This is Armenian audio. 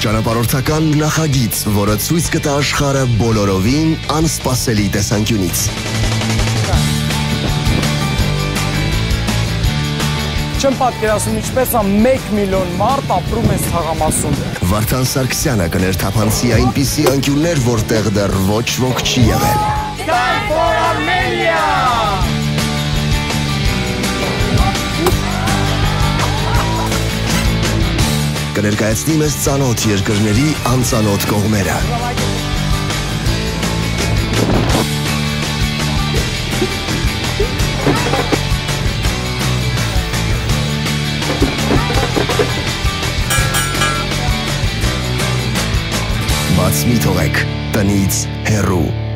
Ճանապարհորդական նախագիծ, որը ցույց կտա աշխարհը բոլորովին անսպասելի տեսանկյունից։ Չեմ պատկերացնում ինչպես է 1 միլիոն մարդ ապրում է ցաղամասում։ Վարդան Սարգսյանը կներթափանցի այնպիսի անկյուններ, որտեղ դեռ ոչ ոք չի եղել։ Կներկայացնի մեզ ցանոթ երկրների անցանոթ կողմերը։ Բաց մի թողեք տնից հեռու